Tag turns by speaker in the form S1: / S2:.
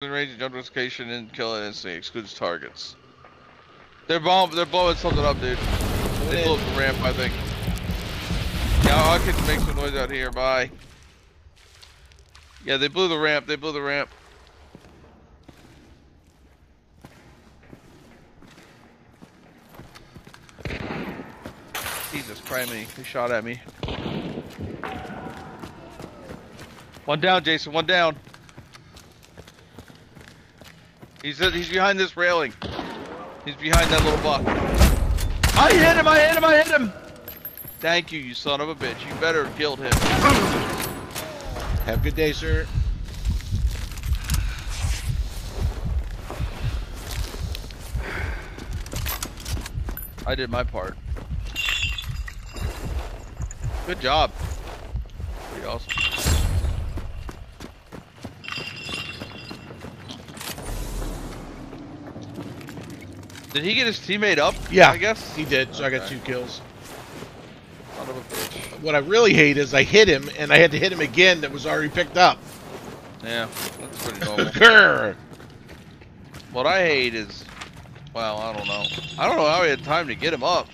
S1: in range of jump notification and kill it instantly. Excludes targets. They're bomb. They're blowing something up, dude. They blew up the ramp, I think. Yeah, I can make some noise out here. Bye. Yeah, they blew the ramp. They blew the ramp. Jesus Christ, me. He shot at me. One down, Jason. One down. He's uh, he's behind this railing. He's behind that little block. I hit him! I hit him! I hit him! Thank you, you son of a bitch. You better have killed him.
S2: Have a good day, sir.
S1: I did my part. Good job. Pretty awesome. Did he get his teammate up?
S2: Yeah,
S1: I guess
S2: he did. So I got two kills.
S1: Son of a bitch.
S2: What I really hate is I hit him and I had to hit him again that was already picked up.
S1: Yeah, that's pretty normal. What I hate is, well, I don't know. I don't know how he had time to get him up.